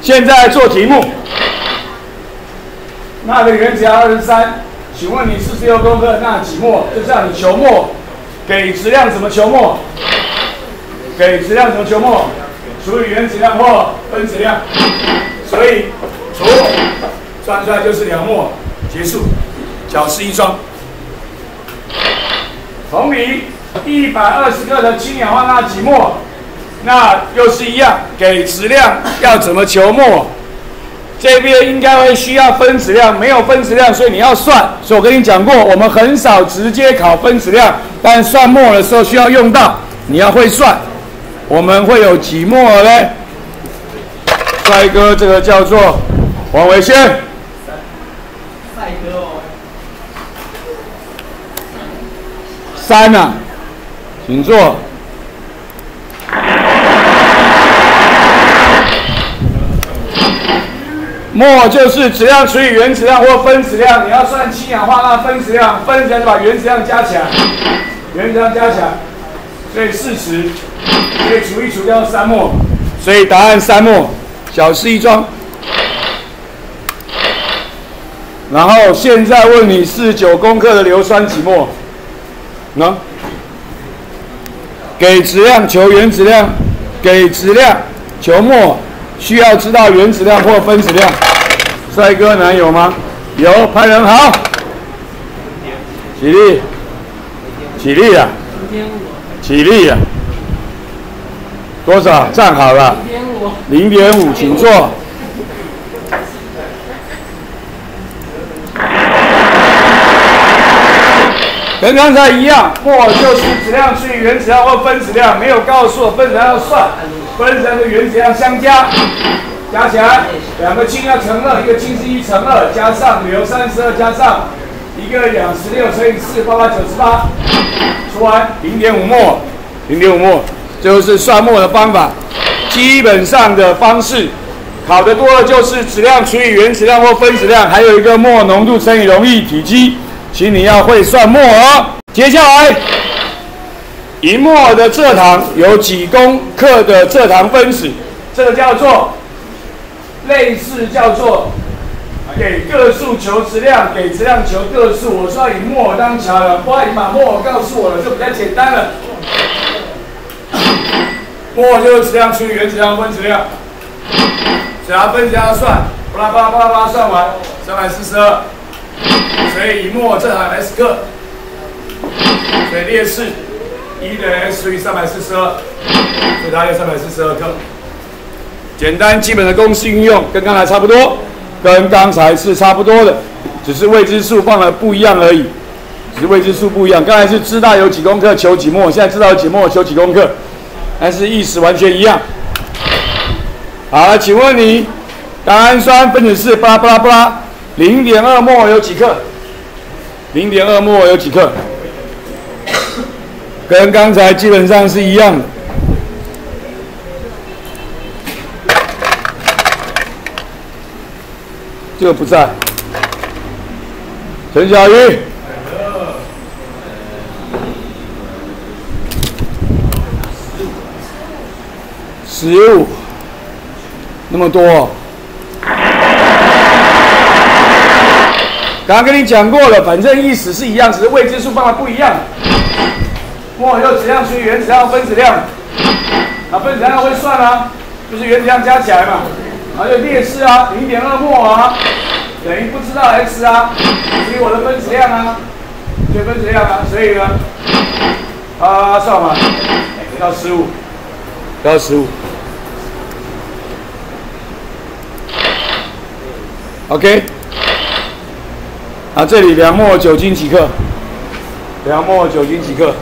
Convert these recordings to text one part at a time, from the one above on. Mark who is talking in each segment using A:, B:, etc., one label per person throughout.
A: 现在做题目。钠的原子量二十三，请问你四十六公克钠几末？就叫你求末，给质量怎么求末？给质量怎么求末？除以原子量或分子量，所以除算出来就是两末，结束，角式一双。同理，一百二十克的氢氧化钠几末？那又是一样，给质量要怎么求末？这边应该会需要分子量，没有分子量，所以你要算。所以我跟你讲过，我们很少直接考分子量，但算末的时候需要用到，你要会算。我们会有几末嘞？帅哥，这个叫做王维轩。帅哥哦。三啊，请坐。末就是质量除以原子量或分子量，你要算氢氧化钠分子量，分子量就把原子量加起来，原子量加起来，所以四十，所以除一除掉三末，所以答案三末，小事一桩。然后现在问你四十九公克的硫酸几末？喏，给质量求原子量，给质量求末。需要知道原子量或分子量，帅哥男友吗？有，拍人好，起立，起立啊，起立啊，多少？站好了，零点五，请坐。跟刚才一样，或就是质量除以原子量或分子量，没有告诉我分子量要算。分子量跟原子量相加，加起来，两个氢要乘二，一个氢是一乘二，加上硫三十二，加上一个氧十六乘以四，八八九十八，除完零点五末，零点五末，这就是算末的方法。基本上的方式，考的多了就是质量除以原子量或分子量，还有一个末浓度乘以溶液体积，请你要会算末哦。接下来。一末的蔗糖有几公克的蔗糖分子？这个叫做类似叫做给个数求质量，给质量求个数。我说以末当桥了，不然你把末告诉我了，就比较简单了。末就是质量除以原子量分子量，只要分子量算，巴拉巴拉巴拉巴拉算完，三百四十二。所以以末蔗糖 S 克，所以列式。一等于除以三百四十二，所以它有三百四十二克。简单基本的公式运用跟刚才差不多，跟刚才是差不多的，只是未知数放了不一样而已，只是未知数不一样。刚才是知道有几公克求几末，现在知道有几末求几公克，但是意思完全一样。好，请问你，氨酸分子式巴拉巴拉巴拉，零点二末有几克？零点二末有几克？跟刚才基本上是一样的。这个不在。陈小鱼。十五。那么多。刚刚跟你讲过了，反正意思是一样，只是未知数放的不一样。末就质量除以原子量分子量，那分子量会算啊，就是原子量加起来嘛，然后就列式啊，零点二末啊，等于不知道 x 啊，除以我的分子量啊，对分子量啊，所以呢，啊算嘛，得到十五，得到十五，OK，啊这里两末酒精几克？两末酒精几克？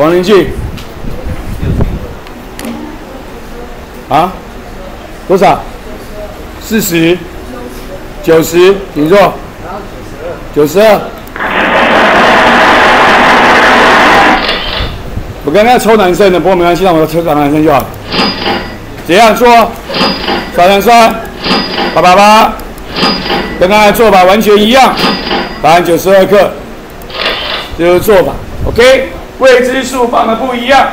A: 王林俊，啊，多少？四十，九十，请坐。九十二。我刚刚抽男生的，不过没关系，让我抽找男生就好。怎样做？少量酸，八八八，跟刚才做法完全一样。答案九十二克。这就是做法。OK，未知数放的不一样，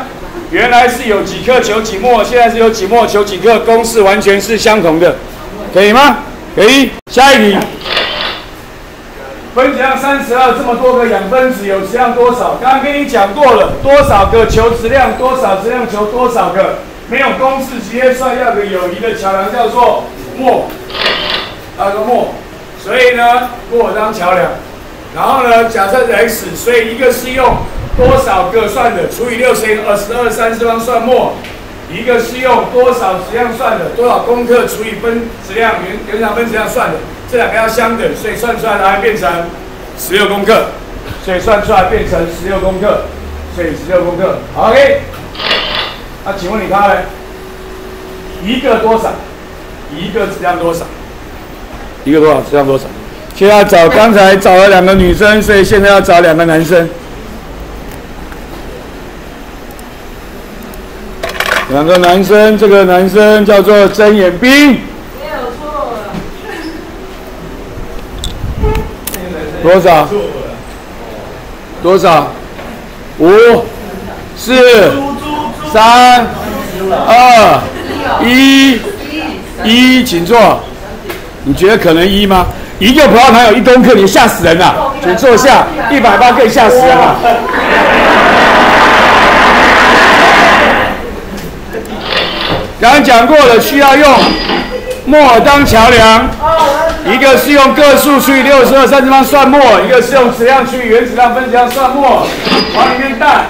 A: 原来是有几克求几末，现在是有几末求几克，公式完全是相同的，可以吗？可以。下一题，分子量三十二，这么多个氧分子有质量多少？刚刚跟你讲过了，多少个求质量，多少质量求多少个，没有公式直接算，要个友谊的桥梁叫做末，那个末，所以呢，末当桥梁。然后呢，假设是 x，所以一个是用多少个算的，除以六乘以二十二三次方算末；一个是用多少质量算的，多少公克除以分质量原原厂分质量算的，这两个要相等，所以算出来答案变成十六公克，所以算出来变成十六公克，所以十六公克。OK，那请问你看呢？一个多少？一个质量多少？一个多少质量多少？现在找刚才找了两个女生，所以现在要找两个男生。两个男生，这个男生叫做睁眼兵。没有错。多少？多少？五、四、三、二、一、一，请坐。你觉得可能一吗？一个葡萄糖有一公克，你吓死人了！请坐下，一百八更吓死人了。刚讲过了，需要用末当桥梁，一个是用个数除以六十二三次方算末，一个是用质量除以原子量分子量算末。往里面带，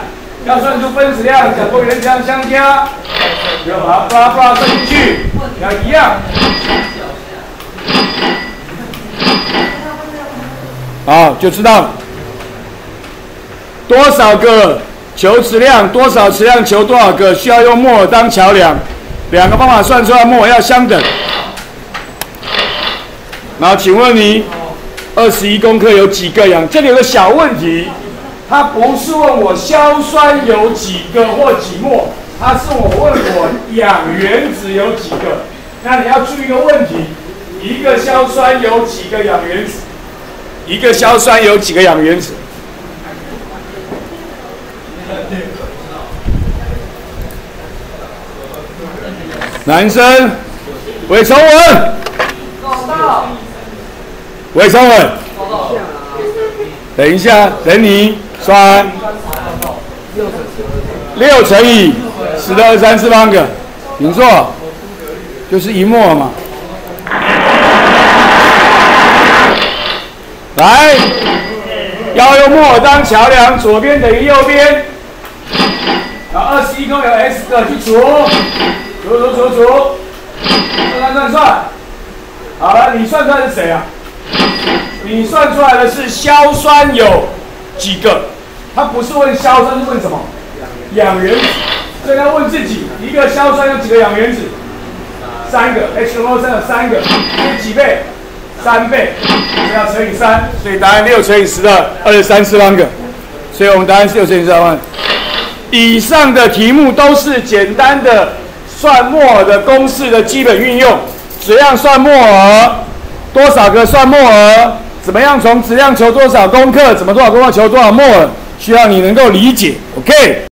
A: 要算出分子量，讲过原子量相加，要把它叭叭算进去，要一样。好，就知道多少个求质量，多少质量求多少个，需要用摩尔当桥梁，两个方法算出来摩尔要相等。然后请问你，二十一公克有几个氧？这里有个小问题，他不是问我硝酸有几个或几末，他是我问我氧原子有几个。那你要注意一个问题，一个硝酸有几个氧原子？一个硝酸有几个氧原子？男生，韦崇文。韦崇文。等一下，等你三。六乘以十的二三次方个，请坐，就是一末嘛。来，要用木当桥梁，左边等于右边。然后二十一共有 x 个去除，除除除除，算算算算。好了，你算出来是谁啊？你算出来的是硝酸有几个？他不是问硝酸，是问什么？氧原子。所以他问自己，一个硝酸有几个氧原子？三个，H2O 三有三个，是几倍？三倍，这要乘以三，所以答案六乘以十的二十三次方个，所以我们答案是六乘以三方。以上的题目都是简单的算摩尔的公式的基本运用，质量算摩尔，多少个算摩尔，怎么样从质量求多少功课，怎么多少功课求多少摩尔，需要你能够理解，OK。